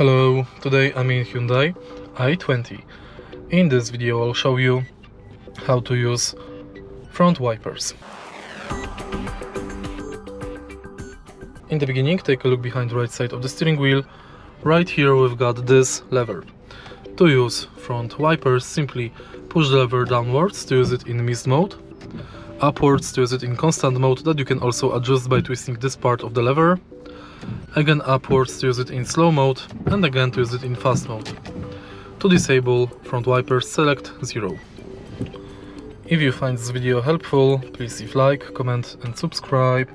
Hello, today I'm in Hyundai i20. In this video I'll show you how to use front wipers. In the beginning take a look behind the right side of the steering wheel. Right here we've got this lever. To use front wipers simply push the lever downwards to use it in mist mode upwards to use it in constant mode that you can also adjust by twisting this part of the lever again upwards to use it in slow mode and again to use it in fast mode. To disable front wipers select 0. If you find this video helpful, please leave like, comment and subscribe.